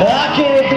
Aqui.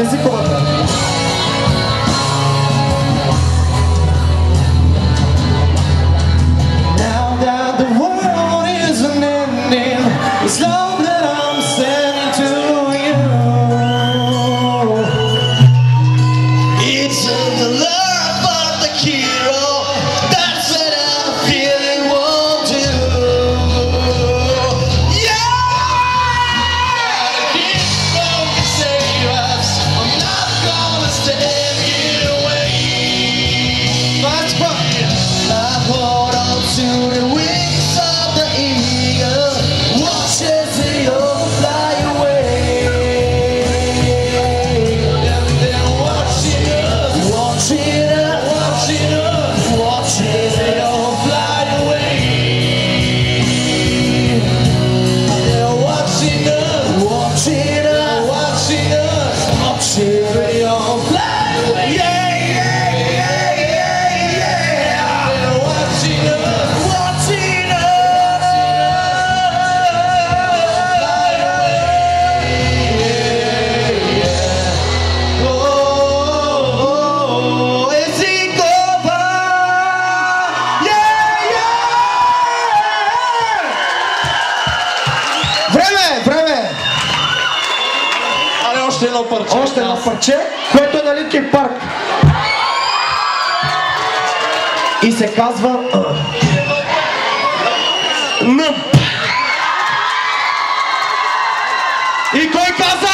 vocês se conta. Now that the world isn't ending, it's lonely. Още едно парче. Още едно парче, което е на Линкин парк. И се казва... Нъп. И кой каза?